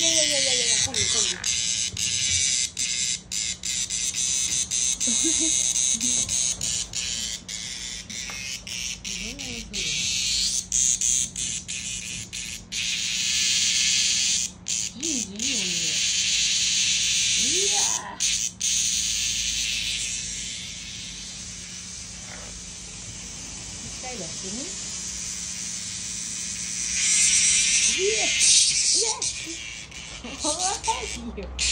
呀呀呀呀呀！控制控制。进进有你。哎 you.